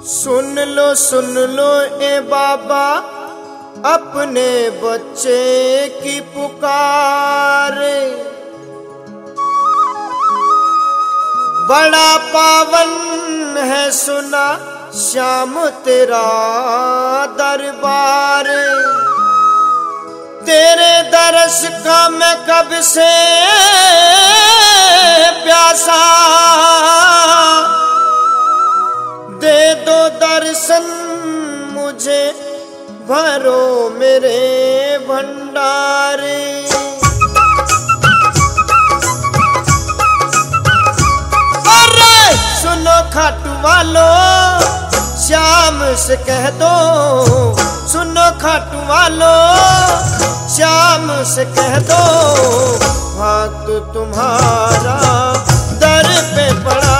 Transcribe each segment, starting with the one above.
सुन लो सुन लो ए बाबा, अपने बच्चे की पुकार। बड़ा पावन है सुना श्याम तेरा दरबार। तेरे दरस का मैं कब से प्यासा खाटू वालो श्याम से कह दो, सुनो खाट वालो श्याम से कह दो भक्त तुम्हारा दर पे पड़ा।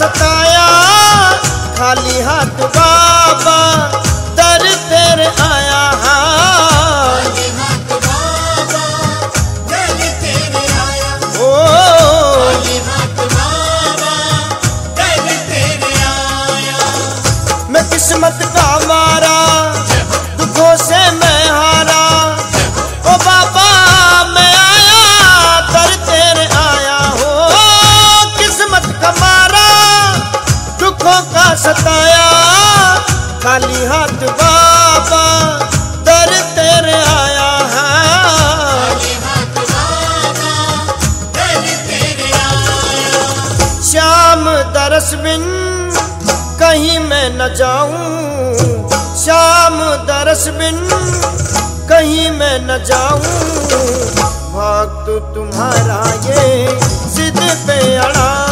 सताया। खाली हाथ बाबा दर तेरे आया। हाँ ओ। मैं किस्मत का मारा न जाऊँ। श्याम दरस बिन कहीं मैं न जाऊँ। भक्त तुम्हारा ये सिद्ध पे अड़ा।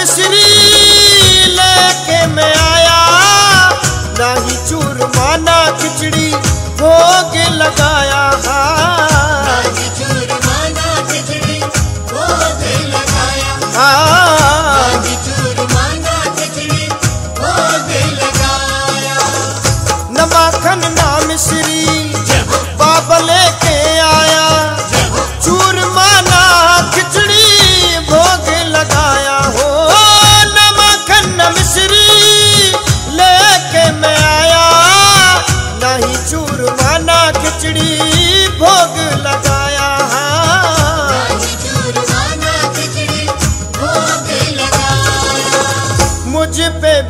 मिश्री लेके मैं आया। ना ही चूरमा ना खिचड़ी भोग लगाया। हाँ न माखन ना मिश्री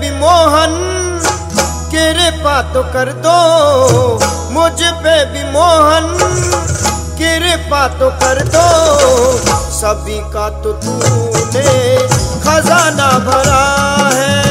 मोहन कृपा तो कर दो। मुझ पे भी मोहन कृपा तो कर दो। सभी का तो तूने खजाना भरा है।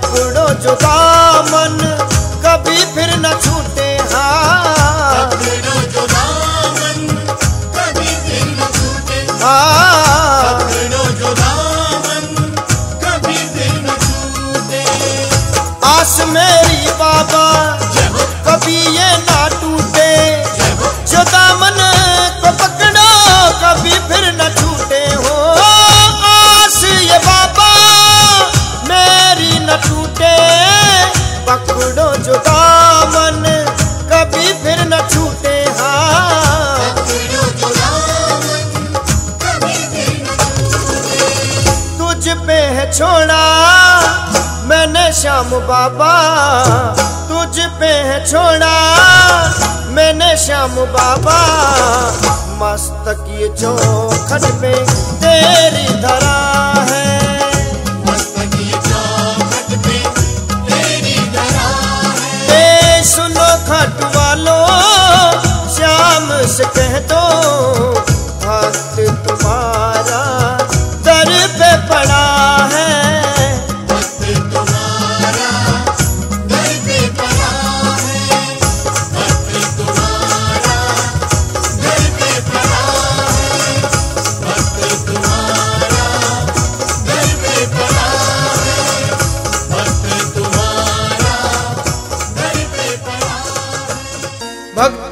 जो दामन कभी फिर न छूटे हाँ पकड़ो जो दामन कभी फिर न छूटे हाँ बाबा, तुझ पे है छोड़ा, मैंने श्याम बाबा। मस्तक ये चौखट पे तेरी धरा है।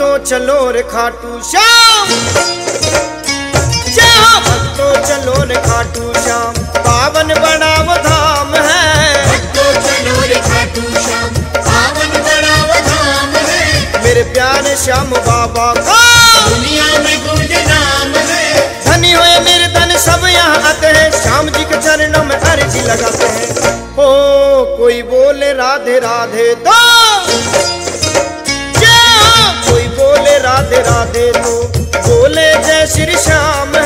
भक्तों चलो रे खाटू श्याम। हो। भक्तों चलो रे खाटू श्याम। पावन बड़ा वो धाम है। भक्तों चलो रे खाटू श्याम। पावन बड़ा वो धाम है। मेरे प्यारे श्याम बाबा का। दुनिया में गुंज नाम है। धनी हुए निर्धन सब यहाँ आते हैं। श्याम जी के चरणों में अर्जी लगाते हैं। हो कोई बोले राधे राधे तो तो बोले जय श्री श्याम।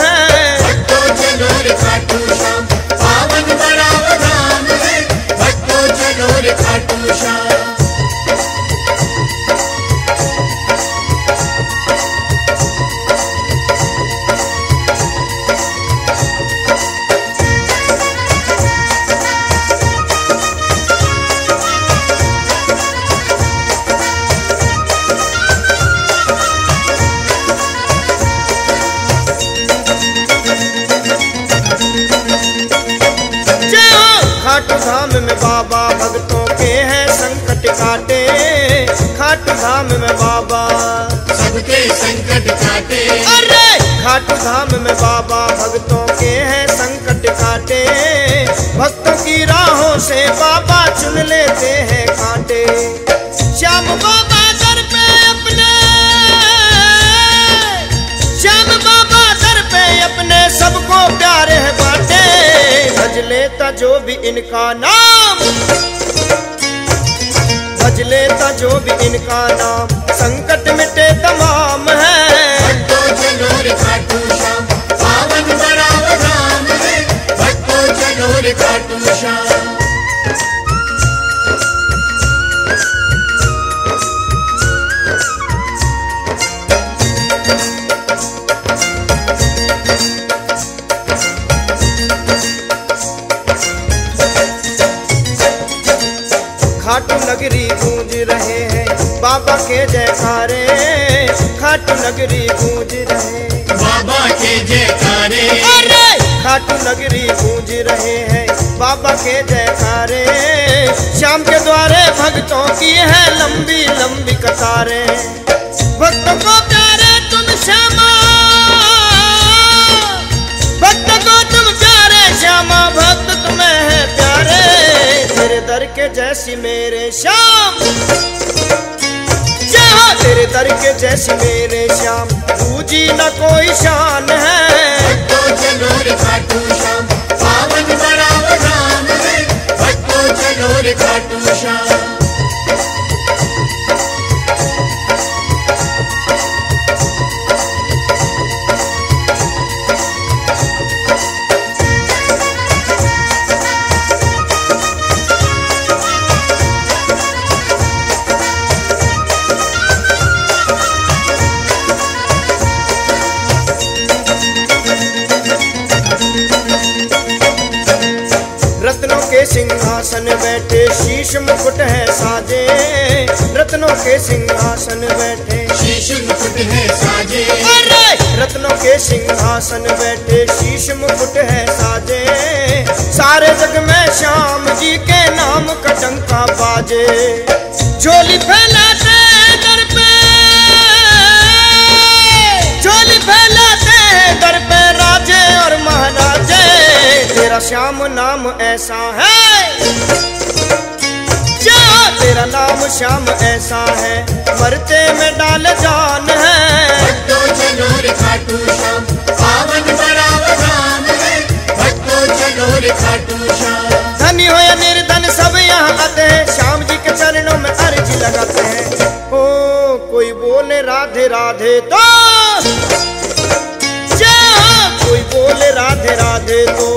धाम में बाबा भक्तों के हैं संकट काटे। खाट धाम में बाबा। सबके संकट काटे। अरे! खाट धाम में बाबा भक्तों के हैं संकट काटे। भक्तों की राहों से बाबा चुन लेते हैं कांटे। श्याम बाबा लेता जो भी इनका नाम। भज लेता जो भी इनका नाम। संकट मिटे तमाम है। पावन बराबर वो है। भक्तों चलो खाटू श्याम। खाटू नगरी गूंज रहे हैं। बाबा के जयकारे खाटू नगरी गूंज रहे बाबा के जयकारे। खाटू नगरी गूंज रहे हैं। बाबा के जयकारे शाम के द्वारे भक्तों की है लंबी लंबी कतारें। भक्तों को प्यारे तुम श्यामा जैसी मेरे श्याम। जहाँ तेरे दर के जैसी मेरे श्याम। पूजी न कोई शान है। तो जनूर खाटू श्याम सिंहासन बैठे, शीश मुकुट है साजे। रत्नों के सिंहासन बैठे, शीश मुकुट है साजे। रत्नों के सिंहासन बैठे, शीश मुकुट है साजे। सारे जग में श्याम जी के नाम का डंका बाजे। झोली फैलाते दर पे। झोली फैलाते दर पे। श्याम नाम ऐसा है। क्या तेरा नाम श्याम ऐसा है। मरते में डाल जान है। धनी हो। या निर्धन सब यहाँ आते हैं। श्याम जी के चरणों में अर्जी लगाते हैं। ओ कोई बोले राधे राधे तो। कोई बोले राधे राधे तो।